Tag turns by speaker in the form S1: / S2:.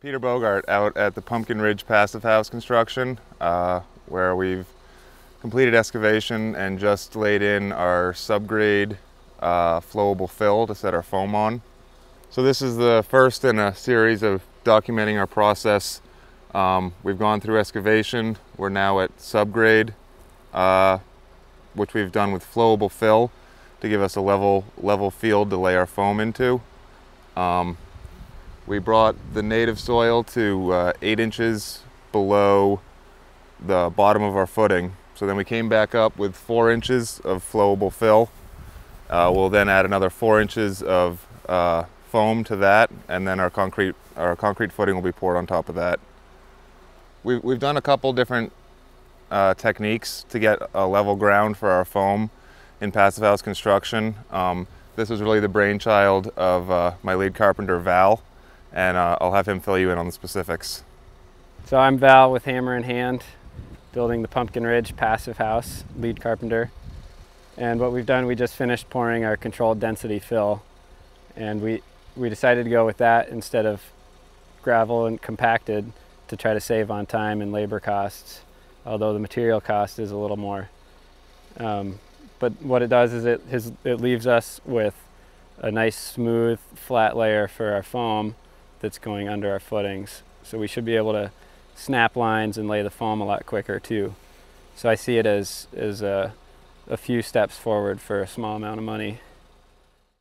S1: Peter Bogart out at the Pumpkin Ridge Passive House construction, uh, where we've completed excavation and just laid in our subgrade uh, flowable fill to set our foam on. So this is the first in a series of documenting our process. Um, we've gone through excavation. We're now at subgrade, uh, which we've done with flowable fill to give us a level level field to lay our foam into. Um, we brought the native soil to uh, eight inches below the bottom of our footing. So then we came back up with four inches of flowable fill. Uh, we'll then add another four inches of uh, foam to that, and then our concrete our concrete footing will be poured on top of that. We've, we've done a couple different uh, techniques to get a level ground for our foam in passive house construction. Um, this was really the brainchild of uh, my lead carpenter Val, and uh, I'll have him fill you in on the specifics.
S2: So I'm Val with Hammer and Hand, building the Pumpkin Ridge Passive House, lead carpenter. And what we've done, we just finished pouring our controlled density fill, and we we decided to go with that instead of gravel and compacted to try to save on time and labor costs, although the material cost is a little more. Um, but what it does is it, it leaves us with a nice smooth flat layer for our foam that's going under our footings. So we should be able to snap lines and lay the foam a lot quicker too. So I see it as, as a, a few steps forward for a small amount of money.